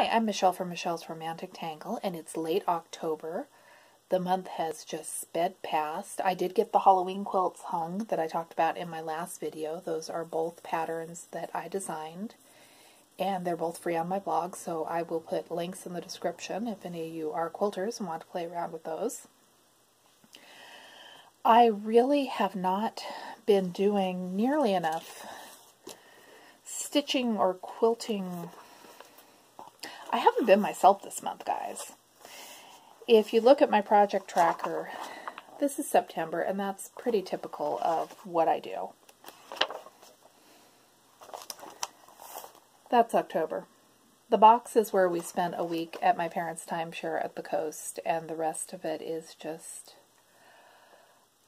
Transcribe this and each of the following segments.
Hi, I'm Mychelle from Mychelle's Romantic Tangle, and it's late October. The month has just sped past. I did get the Halloween quilts hung that I talked about in my last video. Those are both patterns that I designed, and they're both free on my blog, so I will put links in the description if any of you are quilters and want to play around with those. I really have not been doing nearly enough stitching or quilting I haven't been myself this month, guys. If you look at my project tracker, this is September, and that's pretty typical of what I do. That's October. The box is where we spent a week at my parents' timeshare at the coast, and the rest of it is just...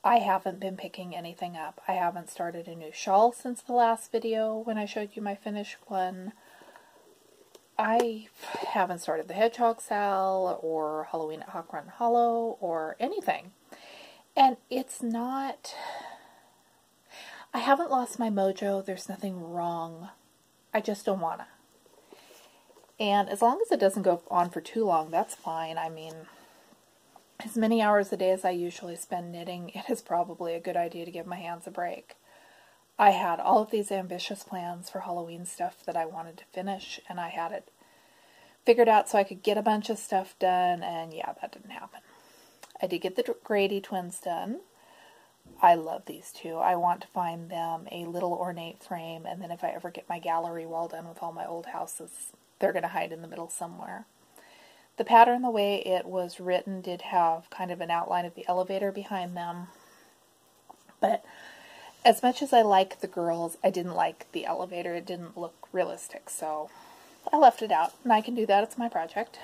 I haven't been picking anything up. I haven't started a new shawl since the last video when I showed you my finished one. I haven't started the Hedgehog SAL or Halloween at Hawk Run Hollow or anything. And it's not, I haven't lost my mojo. There's nothing wrong. I just don't want to. And as long as it doesn't go on for too long, that's fine. I mean, as many hours a day as I usually spend knitting, it is probably a good idea to give my hands a break. I had all of these ambitious plans for Halloween stuff that I wanted to finish, and I had it figured out so I could get a bunch of stuff done, and yeah, that didn't happen. I did get the Grady twins done. I love these two. I want to find them a little ornate frame, and then if I ever get my gallery wall done with all my old houses, they're going to hide in the middle somewhere. The pattern, the way it was written, did have kind of an outline of the elevator behind them, but as much as I like the girls, I didn't like the elevator. It didn't look realistic, so I left it out, and I can do that. It's my project.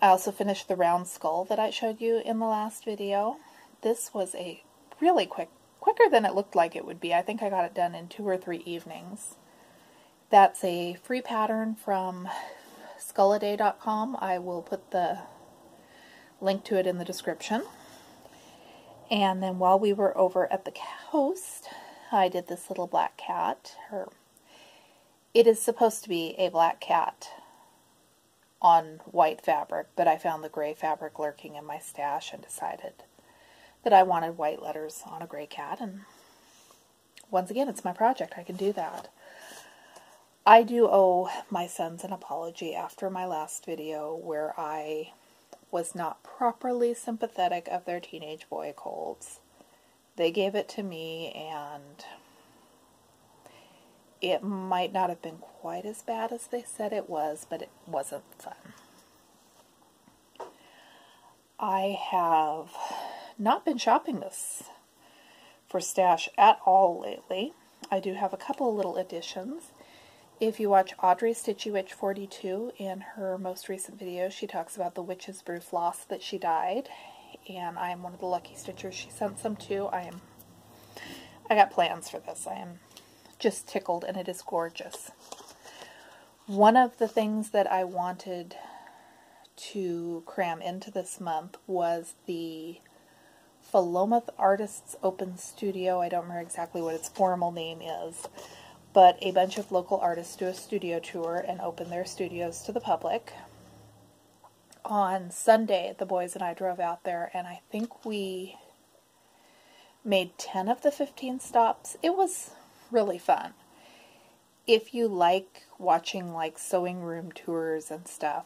I also finished the round skull that I showed you in the last video. This was a really quick, quicker than it looked like it would be. I think I got it done in two or three evenings. That's a free pattern from skulladay.com. I will put the link to it in the description. And then while we were over at the coast, I did this little black cat. Her, it is supposed to be a black cat on white fabric, but I found the gray fabric lurking in my stash and decided that I wanted white letters on a gray cat. And once again, it's my project. I can do that. I do owe my sons an apology after my last video where I was not properly sympathetic of their teenage boy colds. They gave it to me, and it might not have been quite as bad as they said it was, but it wasn't fun. I have not been shopping this for stash at all lately. I do have a couple little additions. If you watch Audrey Stitchy Witch 42 in her most recent video, she talks about the witch's brew floss that she dyed, and I am one of the lucky stitchers she sent some to. I am, I got plans for this. I am just tickled, and it is gorgeous. One of the things that I wanted to cram into this month was the Philomath Artists Open Studio. I don't remember exactly what its formal name is but a bunch of local artists do a studio tour and open their studios to the public. On Sunday, the boys and I drove out there, and I think we made 10 of the 15 stops. It was really fun. If you like watching like sewing room tours and stuff,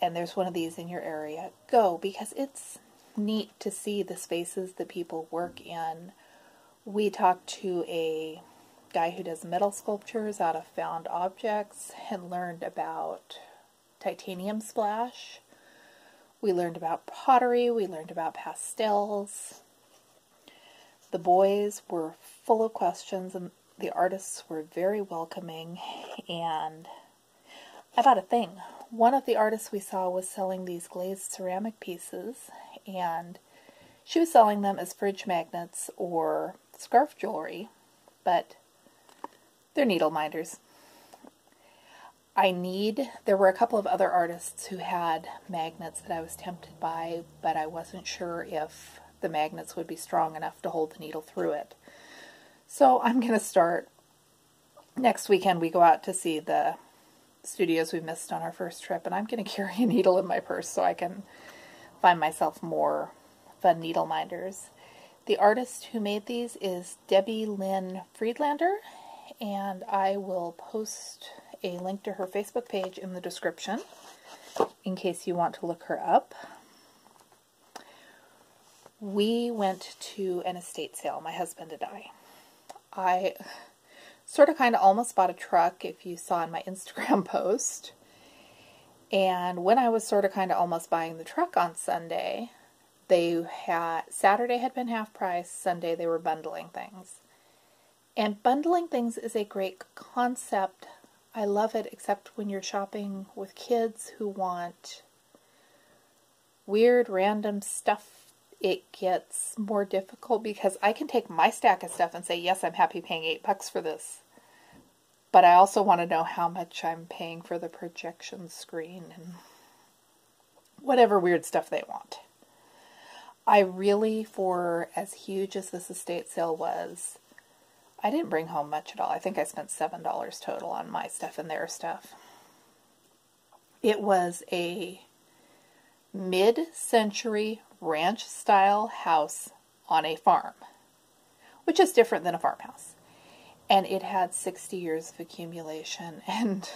and there's one of these in your area, go because it's neat to see the spaces that people work in. We talked to a guy who does metal sculptures out of found objects and learned about titanium splash. We learned about pottery, we learned about pastels. The boys were full of questions and the artists were very welcoming and I bought a thing. One of the artists we saw was selling these glazed ceramic pieces and she was selling them as fridge magnets or scarf jewelry, but they're needle minders. I need, there were a couple of other artists who had magnets that I was tempted by, but I wasn't sure if the magnets would be strong enough to hold the needle through it. So I'm going to start, next weekend we go out to see the studios we missed on our first trip, and I'm going to carry a needle in my purse so I can find myself more fun needle minders. The artist who made these is Debbie Lynn Friedlander, and I will post a link to her Facebook page in the description in case you want to look her up. We went to an estate sale, my husband and I. I sort of kind of almost bought a truck if you saw in my Instagram post. And when I was sort of kind of almost buying the truck on Sunday, they had Saturday had been half price, Sunday they were bundling things. And bundling things is a great concept. I love it except when you're shopping with kids who want weird random stuff it gets more difficult because I can take my stack of stuff and say, yes, I'm happy paying eight bucks for this. But I also want to know how much I'm paying for the projection screen and whatever weird stuff they want. I really, for as huge as this estate sale was, I didn't bring home much at all. I think I spent $7 total on my stuff and their stuff. It was a mid century ranch style house on a farm, which is different than a farmhouse. And it had 60 years of accumulation and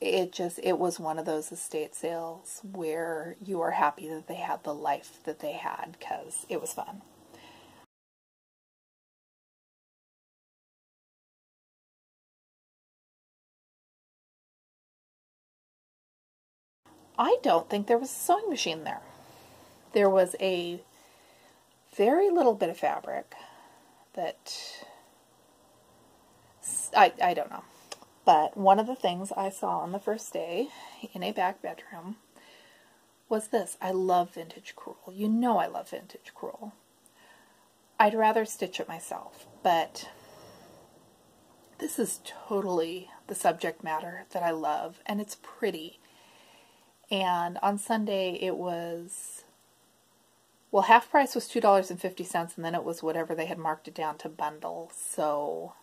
it just it was one of those estate sales where you are happy that they had the life that they had because it was fun. I don't think there was a sewing machine there. There was a very little bit of fabric that I, I don't know. But one of the things I saw on the first day in a back bedroom was this. I love vintage crewel. You know I love vintage crewel. I'd rather stitch it myself, but this is totally the subject matter that I love, and it's pretty. And on Sunday it was, well, half price was $2.50, and then it was whatever they had marked it down to bundle. So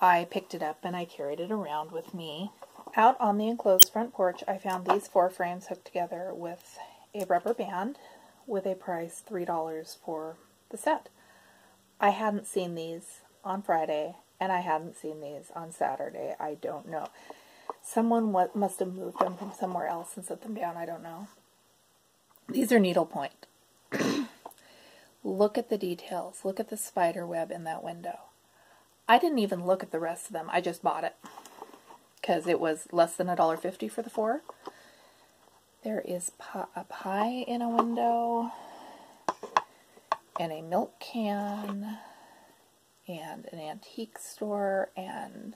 I picked it up and I carried it around with me. Out on the enclosed front porch, I found these four frames hooked together with a rubber band with a price $3 for the set. I hadn't seen these on Friday and I hadn't seen these on Saturday. I don't know. Someone must have moved them from somewhere else and set them down. I don't know. These are needlepoint. look at the details. Look at the spider web in that window. I didn't even look at the rest of them. I just bought it because it was less than a dollar fifty for the four. There is a pie in a window and a milk can and an antique store and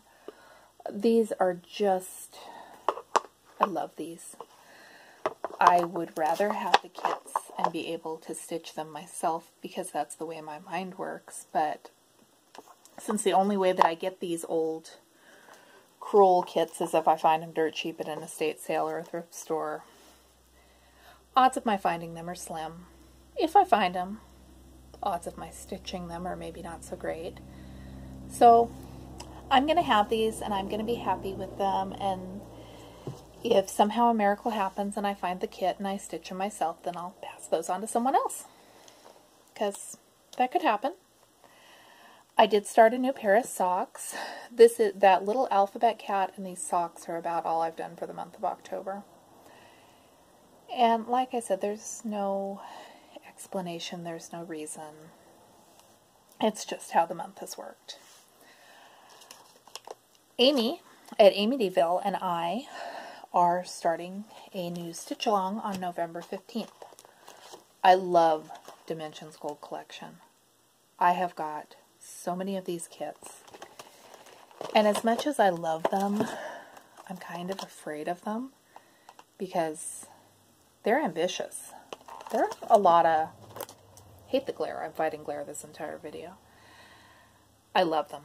these are just I love these. I would rather have the kits and be able to stitch them myself because that's the way my mind works, but since the only way that I get these old crewel kits is if I find them dirt cheap at an estate sale or a thrift store, odds of my finding them are slim. If I find them, odds of my stitching them are maybe not so great. So I'm going to have these and I'm going to be happy with them and if somehow a miracle happens and I find the kit and I stitch them myself, then I'll pass those on to someone else. Because that could happen. I did start a new pair of socks. This is that little alphabet cat and these socks are about all I've done for the month of October. And like I said, there's no explanation, there's no reason. It's just how the month has worked. Amy at Amy DeVille and I are starting a new stitch along on November 15th. I love Dimensions Gold Collection. I have got so many of these kits. And as much as I love them, I'm kind of afraid of them because they're ambitious. There are a lot of, hate the glare, I'm fighting glare this entire video. I love them.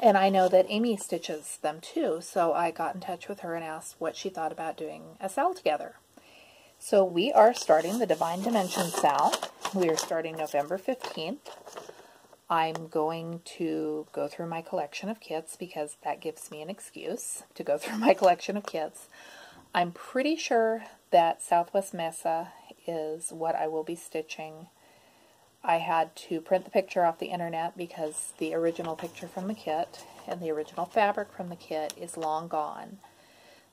And I know that Amy stitches them too, so I got in touch with her and asked what she thought about doing a SAL together. So we are starting the Divine Dimension SAL. We are starting November 15th. I'm going to go through my collection of kits because that gives me an excuse to go through my collection of kits. I'm pretty sure that Southwest Mesa is what I will be stitching. I had to print the picture off the internet because the original picture from the kit and the original fabric from the kit is long gone.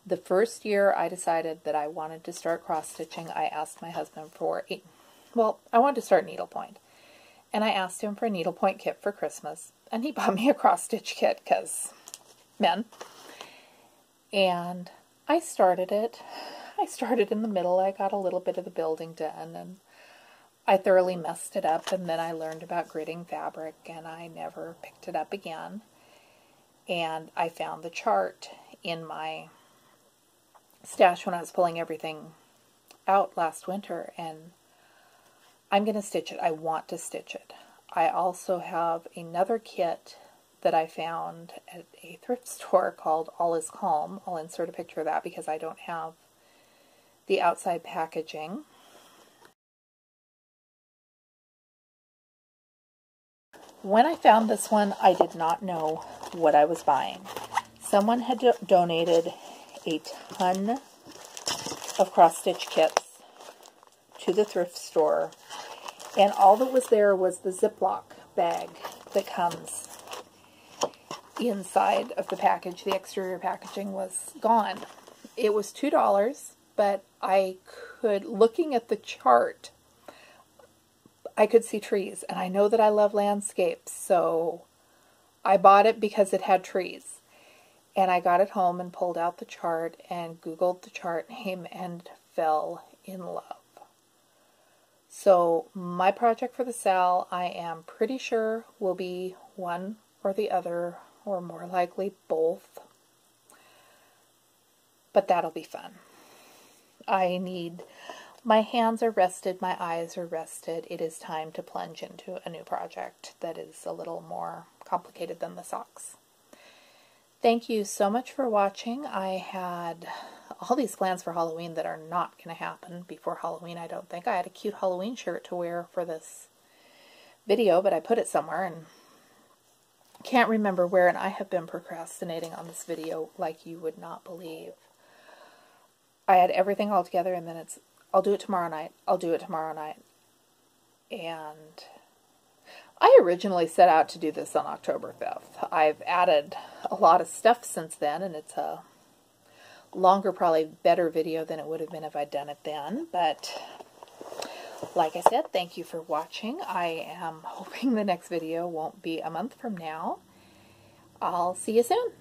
The first year I decided that I wanted to start cross stitching, I asked my husband for a, well, I wanted to start needlepoint. And I asked him for a needlepoint kit for Christmas, and he bought me a cross stitch kit because men. And I started it. I started in the middle. I got a little bit of the building done, and I thoroughly messed it up. And then I learned about gridding fabric, and I never picked it up again. And I found the chart in my stash when I was pulling everything out last winter, and I'm going to stitch it. I want to stitch it. I also have another kit that I found at a thrift store called All Is Calm. I'll insert a picture of that because I don't have the outside packaging. When I found this one, I did not know what I was buying. Someone had do donated a ton of cross-stitch kits to the thrift store, and all that was there was the Ziploc bag that comes inside of the package. The exterior packaging was gone. It was $2, but I could, looking at the chart, I could see trees, and I know that I love landscapes, so I bought it because it had trees. And I got it home and pulled out the chart and Googled the chart name and fell in love. So my project for the SAL, I am pretty sure will be one or the other, or more likely both. But that'll be fun. I need, my hands are rested, my eyes are rested. It is time to plunge into a new project that is a little more complicated than the socks. Thank you so much for watching. I had all these plans for Halloween that are not going to happen before Halloween, I don't think. I had a cute Halloween shirt to wear for this video, but I put it somewhere and can't remember where, and I have been procrastinating on this video like you would not believe. I had everything all together, and then it's, I'll do it tomorrow night. I'll do it tomorrow night. And I originally set out to do this on October 5th. I've added a lot of stuff since then, and it's a longer, probably better video than it would have been if I'd done it then. But like I said, thank you for watching. I am hoping the next video won't be a month from now. I'll see you soon.